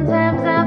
Sometimes I